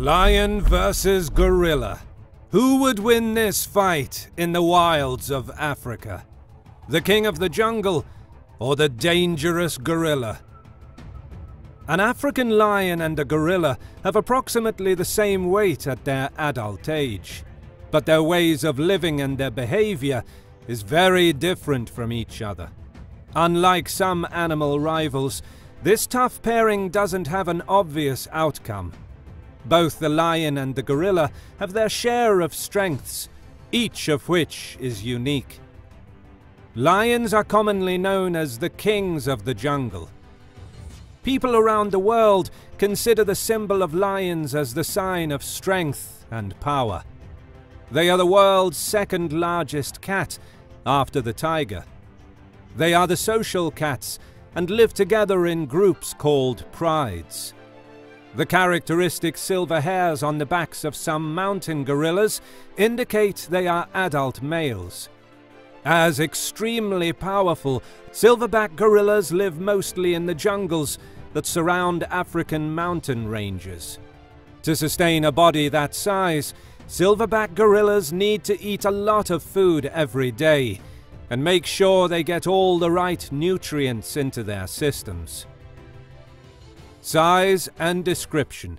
Lion versus gorilla. Who would win this fight in the wilds of Africa? The king of the jungle or the dangerous gorilla? An African lion and a gorilla have approximately the same weight at their adult age, but their ways of living and their behavior is very different from each other. Unlike some animal rivals, this tough pairing doesn't have an obvious outcome. Both the lion and the gorilla have their share of strengths, each of which is unique. Lions are commonly known as the kings of the jungle. People around the world consider the symbol of lions as the sign of strength and power. They are the world's second largest cat, after the tiger. They are the social cats and live together in groups called prides. The characteristic silver hairs on the backs of some mountain gorillas indicate they are adult males. As extremely powerful, silverback gorillas live mostly in the jungles that surround African mountain ranges. To sustain a body that size, silverback gorillas need to eat a lot of food every day and make sure they get all the right nutrients into their systems. Size and description.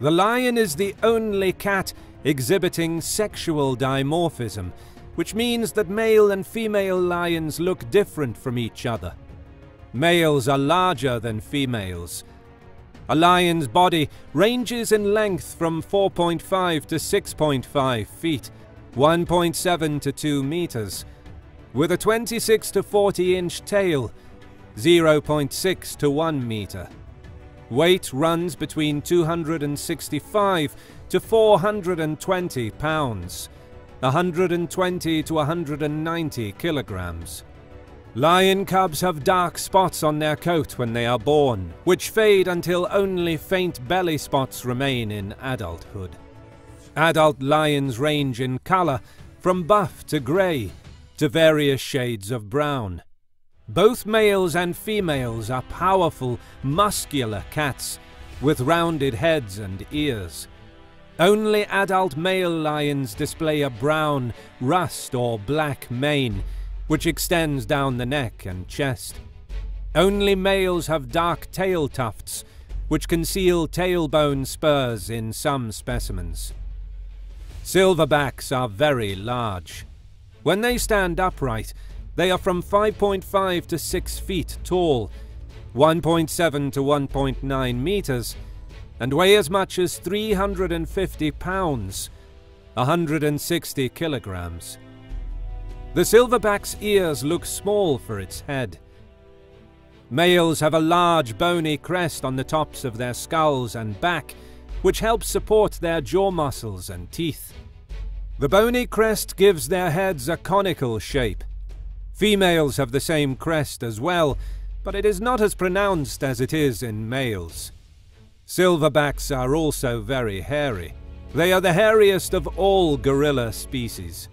The lion is the only cat exhibiting sexual dimorphism, which means that male and female lions look different from each other. Males are larger than females. A lion's body ranges in length from 4.5 to 6.5 feet, 1.7 to 2 meters, with a 26 to 40 inch tail, 0.6 to 1 meter. Weight runs between 265 to 420 pounds, 120 to 190 kilograms. Lion cubs have dark spots on their coat when they are born, which fade until only faint belly spots remain in adulthood. Adult lions range in color from buff to grey to various shades of brown. Both males and females are powerful, muscular cats with rounded heads and ears. Only adult male lions display a brown, rust or black mane, which extends down the neck and chest. Only males have dark tail tufts, which conceal tailbone spurs in some specimens. Silverbacks are very large. When they stand upright, they are from 5.5 to 6 feet tall, 1.7 to 1.9 meters, and weigh as much as 350 pounds, 160 kilograms. The silverback's ears look small for its head. Males have a large bony crest on the tops of their skulls and back, which helps support their jaw muscles and teeth. The bony crest gives their heads a conical shape, Females have the same crest as well, but it is not as pronounced as it is in males. Silverbacks are also very hairy. They are the hairiest of all gorilla species.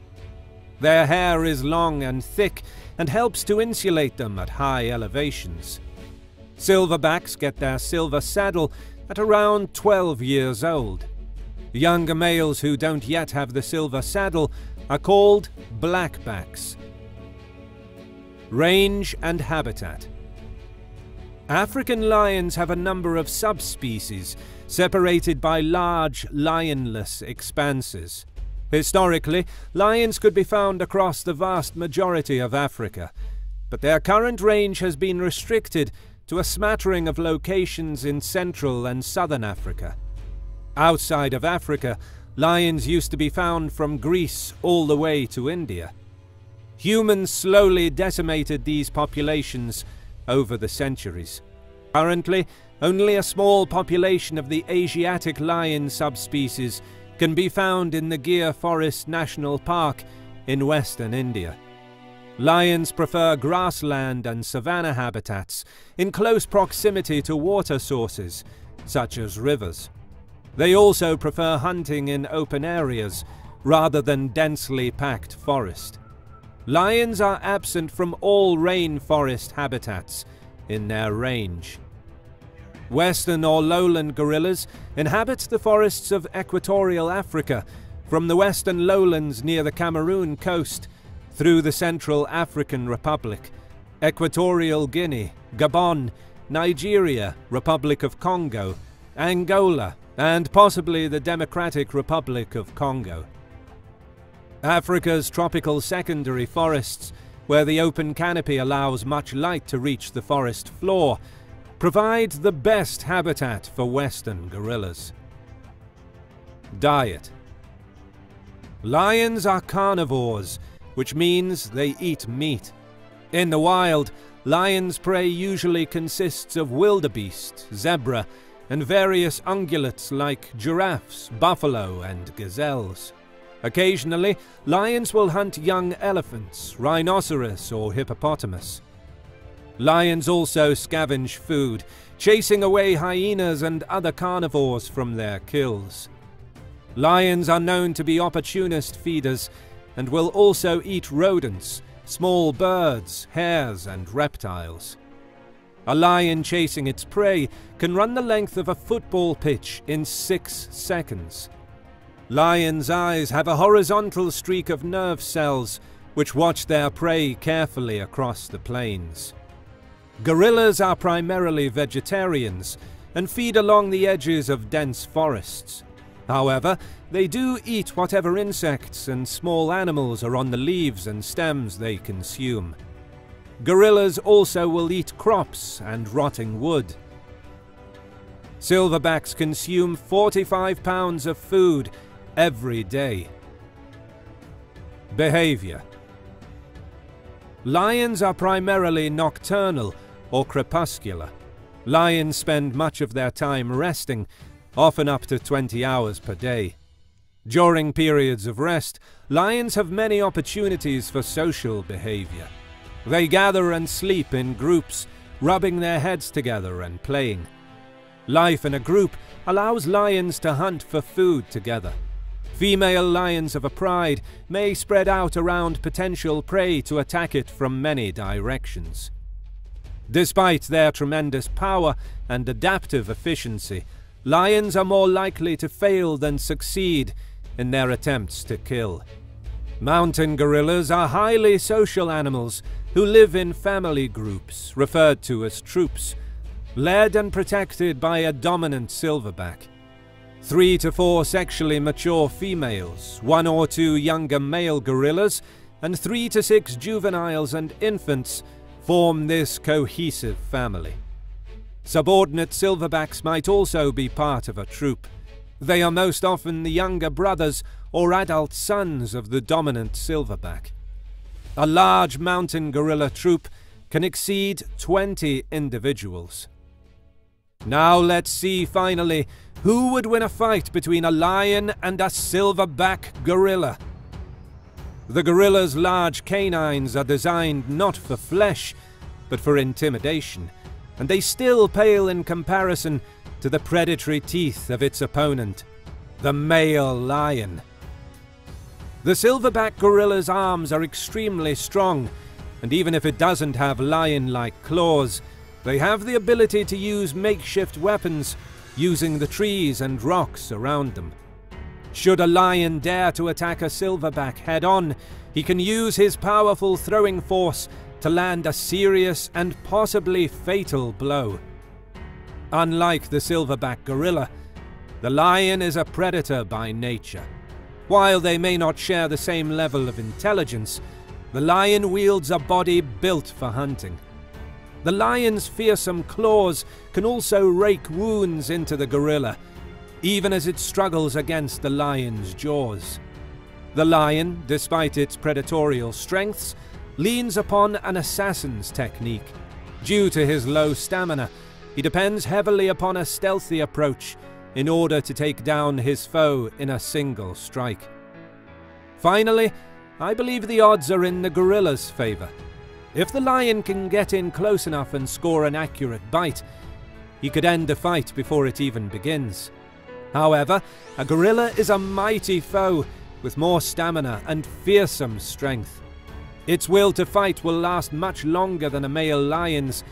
Their hair is long and thick and helps to insulate them at high elevations. Silverbacks get their silver saddle at around 12 years old. Younger males who don't yet have the silver saddle are called blackbacks. Range and habitat. African lions have a number of subspecies, separated by large, lionless expanses. Historically, lions could be found across the vast majority of Africa, but their current range has been restricted to a smattering of locations in Central and Southern Africa. Outside of Africa, lions used to be found from Greece all the way to India. Humans slowly decimated these populations over the centuries. Currently, only a small population of the Asiatic lion subspecies can be found in the Gir Forest National Park in western India. Lions prefer grassland and savanna habitats in close proximity to water sources, such as rivers. They also prefer hunting in open areas rather than densely packed forest. Lions are absent from all rainforest habitats in their range. Western or lowland gorillas inhabit the forests of equatorial Africa, from the western lowlands near the Cameroon coast, through the Central African Republic, Equatorial Guinea, Gabon, Nigeria, Republic of Congo, Angola, and possibly the Democratic Republic of Congo. Africa's tropical secondary forests, where the open canopy allows much light to reach the forest floor, provide the best habitat for western gorillas. Diet Lions are carnivores, which means they eat meat. In the wild, lions' prey usually consists of wildebeest, zebra, and various ungulates like giraffes, buffalo, and gazelles. Occasionally, lions will hunt young elephants, rhinoceros, or hippopotamus. Lions also scavenge food, chasing away hyenas and other carnivores from their kills. Lions are known to be opportunist feeders and will also eat rodents, small birds, hares, and reptiles. A lion chasing its prey can run the length of a football pitch in six seconds. Lions' eyes have a horizontal streak of nerve cells which watch their prey carefully across the plains. Gorillas are primarily vegetarians and feed along the edges of dense forests. However, they do eat whatever insects and small animals are on the leaves and stems they consume. Gorillas also will eat crops and rotting wood. Silverbacks consume 45 pounds of food every day. Behavior Lions are primarily nocturnal or crepuscular. Lions spend much of their time resting, often up to 20 hours per day. During periods of rest, lions have many opportunities for social behavior. They gather and sleep in groups, rubbing their heads together and playing. Life in a group allows lions to hunt for food together. Female lions of a pride may spread out around potential prey to attack it from many directions. Despite their tremendous power and adaptive efficiency, lions are more likely to fail than succeed in their attempts to kill. Mountain gorillas are highly social animals who live in family groups, referred to as troops, led and protected by a dominant silverback. Three to four sexually mature females, one or two younger male gorillas, and three to six juveniles and infants form this cohesive family. Subordinate silverbacks might also be part of a troop. They are most often the younger brothers or adult sons of the dominant silverback. A large mountain gorilla troop can exceed 20 individuals. Now let's see finally who would win a fight between a lion and a silverback gorilla. The gorilla's large canines are designed not for flesh, but for intimidation, and they still pale in comparison to the predatory teeth of its opponent, the male lion. The silverback gorilla's arms are extremely strong, and even if it doesn't have lion-like claws, they have the ability to use makeshift weapons using the trees and rocks around them. Should a lion dare to attack a silverback head on, he can use his powerful throwing force to land a serious and possibly fatal blow. Unlike the silverback gorilla, the lion is a predator by nature. While they may not share the same level of intelligence, the lion wields a body built for hunting. The lion's fearsome claws can also rake wounds into the gorilla, even as it struggles against the lion's jaws. The lion, despite its predatorial strengths, leans upon an assassin's technique. Due to his low stamina, he depends heavily upon a stealthy approach in order to take down his foe in a single strike. Finally, I believe the odds are in the gorilla's favour. If the lion can get in close enough and score an accurate bite, he could end the fight before it even begins. However, a gorilla is a mighty foe with more stamina and fearsome strength. Its will to fight will last much longer than a male lion's,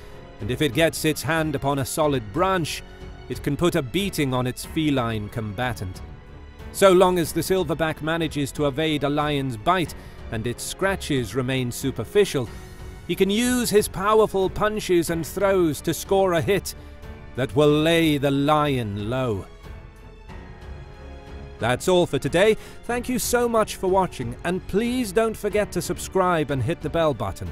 and if it gets its hand upon a solid branch, it can put a beating on its feline combatant. So long as the silverback manages to evade a lion's bite and its scratches remain superficial, he can use his powerful punches and throws to score a hit that will lay the lion low. That's all for today. Thank you so much for watching, and please don't forget to subscribe and hit the bell button.